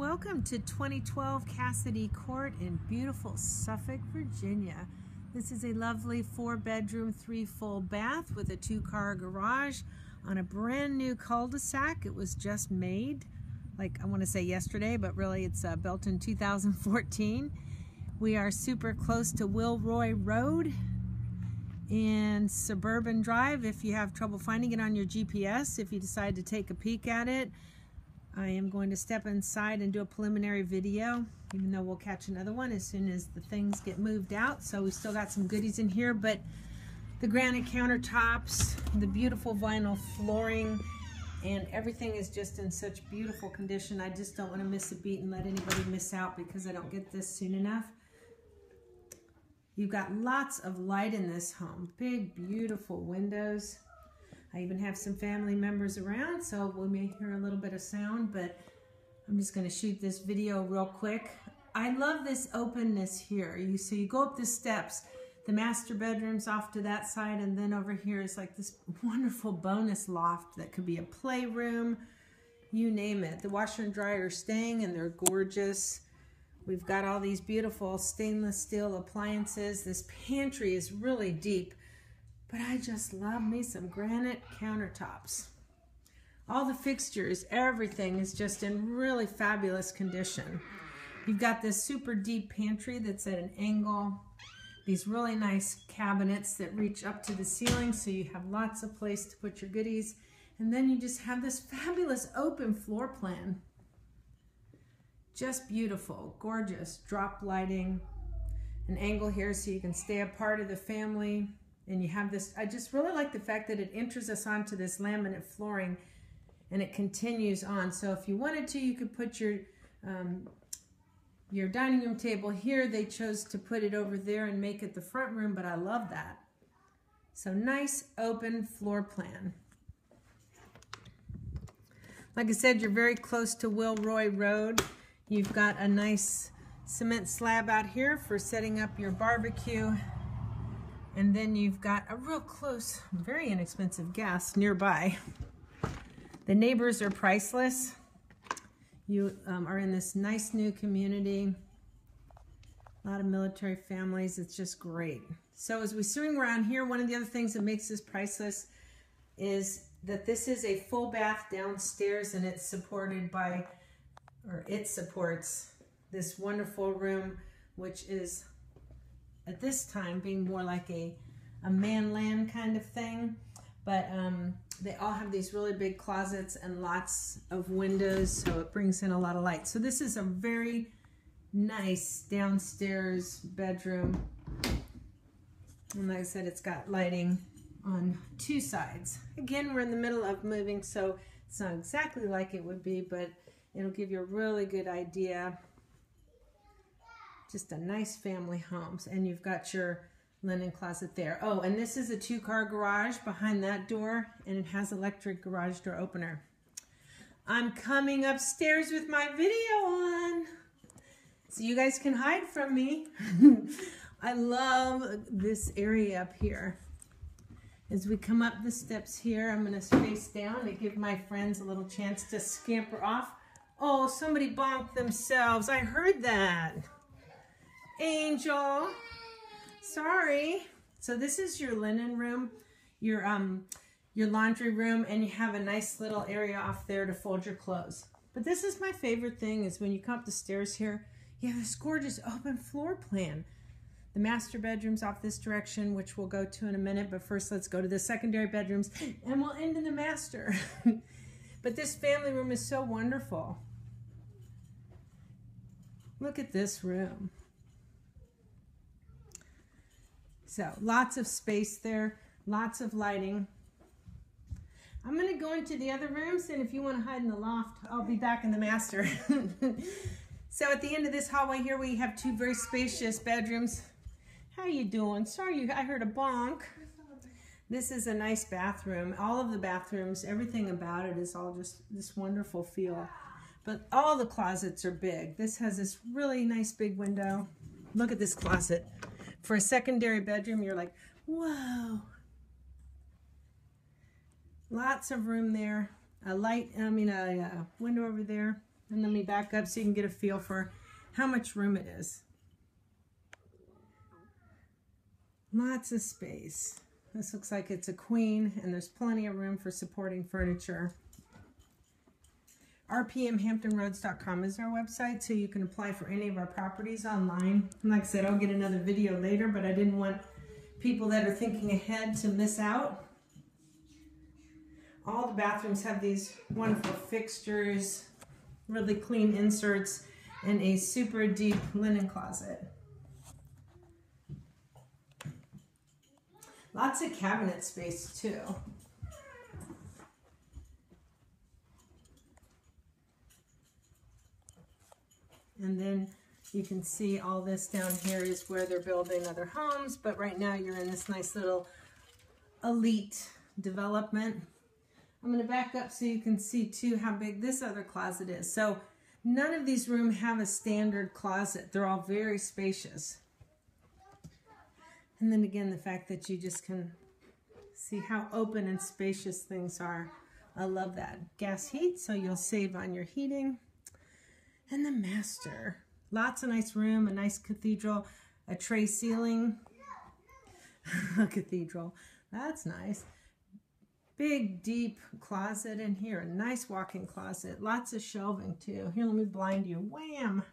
welcome to 2012 Cassidy Court in beautiful Suffolk, Virginia. This is a lovely four bedroom, three full bath with a two car garage on a brand new cul-de-sac. It was just made, like I want to say yesterday, but really it's uh, built in 2014. We are super close to Wilroy Road and Suburban Drive if you have trouble finding it on your GPS, if you decide to take a peek at it. I am going to step inside and do a preliminary video, even though we'll catch another one as soon as the things get moved out. So we still got some goodies in here, but the granite countertops, the beautiful vinyl flooring, and everything is just in such beautiful condition. I just don't want to miss a beat and let anybody miss out because I don't get this soon enough. You've got lots of light in this home. Big, beautiful windows. I even have some family members around, so we may hear a little bit of sound, but I'm just going to shoot this video real quick. I love this openness here. You So you go up the steps, the master bedroom's off to that side, and then over here is like this wonderful bonus loft that could be a playroom, you name it. The washer and dryer are staying, and they're gorgeous. We've got all these beautiful stainless steel appliances. This pantry is really deep. But I just love me some granite countertops. All the fixtures, everything is just in really fabulous condition. You've got this super deep pantry that's at an angle. These really nice cabinets that reach up to the ceiling so you have lots of place to put your goodies. And then you just have this fabulous open floor plan. Just beautiful, gorgeous, drop lighting, an angle here so you can stay a part of the family and you have this, I just really like the fact that it enters us onto this laminate flooring and it continues on. So if you wanted to, you could put your, um, your dining room table here. They chose to put it over there and make it the front room, but I love that. So nice open floor plan. Like I said, you're very close to Wilroy Road. You've got a nice cement slab out here for setting up your barbecue and then you've got a real close, very inexpensive gas nearby. The neighbors are priceless. You um, are in this nice new community. A lot of military families. It's just great. So as we swing around here, one of the other things that makes this priceless is that this is a full bath downstairs and it's supported by, or it supports this wonderful room, which is at this time being more like a, a man land kind of thing. But um, they all have these really big closets and lots of windows, so it brings in a lot of light. So this is a very nice downstairs bedroom. And like I said, it's got lighting on two sides. Again, we're in the middle of moving, so it's not exactly like it would be, but it'll give you a really good idea just a nice family homes. And you've got your linen closet there. Oh, and this is a two-car garage behind that door, and it has electric garage door opener. I'm coming upstairs with my video on, so you guys can hide from me. I love this area up here. As we come up the steps here, I'm going to face down to give my friends a little chance to scamper off. Oh, somebody bonked themselves. I heard that. Angel. Sorry. So this is your linen room, your um, your laundry room, and you have a nice little area off there to fold your clothes. But this is my favorite thing is when you come up the stairs here, you have this gorgeous open floor plan. The master bedroom's off this direction, which we'll go to in a minute, but first let's go to the secondary bedrooms and we'll end in the master. but this family room is so wonderful. Look at this room. So lots of space there, lots of lighting. I'm to go into the other rooms, and if you want to hide in the loft, I'll be back in the master. so at the end of this hallway here, we have two very spacious bedrooms. How you doing? Sorry, I heard a bonk. This is a nice bathroom. All of the bathrooms, everything about it is all just this wonderful feel. But all the closets are big. This has this really nice big window. Look at this closet. For a secondary bedroom, you're like, whoa. Lots of room there. A light, I mean, a, a window over there. And let me back up so you can get a feel for how much room it is. Lots of space. This looks like it's a queen and there's plenty of room for supporting furniture. rpmhamptonroads.com is our website so you can apply for any of our properties online. And like I said, I'll get another video later, but I didn't want people that are thinking ahead to miss out. All the bathrooms have these wonderful fixtures, really clean inserts, and a super deep linen closet. Lots of cabinet space too. And then you can see all this down here is where they're building other homes, but right now you're in this nice little elite development. I'm going to back up so you can see too how big this other closet is. So none of these rooms have a standard closet. They're all very spacious. And then again, the fact that you just can see how open and spacious things are. I love that. Gas heat, so you'll save on your heating. And the master. Lots of nice room, a nice cathedral, a tray ceiling. a cathedral. That's nice. Big, deep closet in here. A nice walk-in closet. Lots of shelving, too. Here, let me blind you. Wham!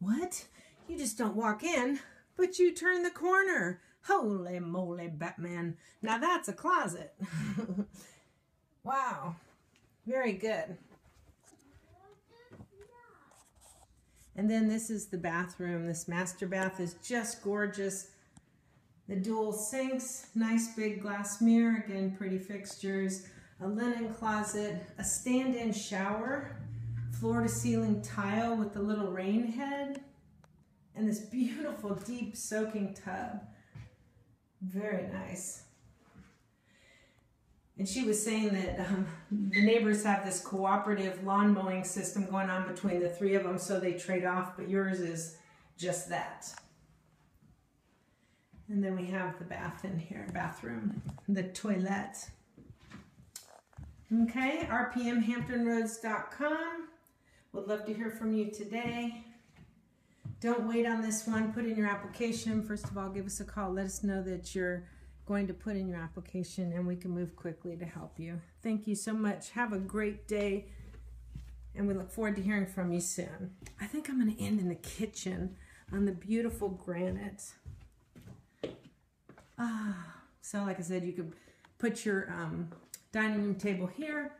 What? You just don't walk in. But you turn the corner. Holy moly, Batman. Now that's a closet. wow. Very good. And then this is the bathroom. This master bath is just gorgeous. The dual sinks, nice big glass mirror, again, pretty fixtures, a linen closet, a stand-in shower, floor to ceiling tile with the little rain head, and this beautiful deep soaking tub. Very nice. And she was saying that um, the neighbors have this cooperative lawn mowing system going on between the three of them, so they trade off, but yours is just that. And then we have the bath in here, bathroom, the toilet. Okay, rpmhamptonroads.com. Would love to hear from you today. Don't wait on this one. Put in your application. First of all, give us a call. Let us know that you're going to put in your application and we can move quickly to help you. Thank you so much. Have a great day and we look forward to hearing from you soon. I think I'm going to end in the kitchen on the beautiful granite. Ah, so like I said, you could put your um, dining room table here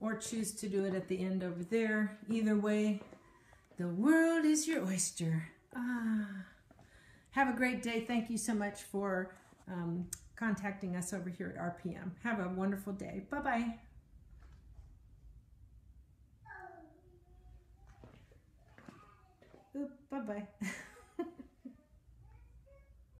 or choose to do it at the end over there. Either way, the world is your oyster. Ah. Have a great day. Thank you so much for um, contacting us over here at RPM. Have a wonderful day. Bye-bye. Oop, bye-bye.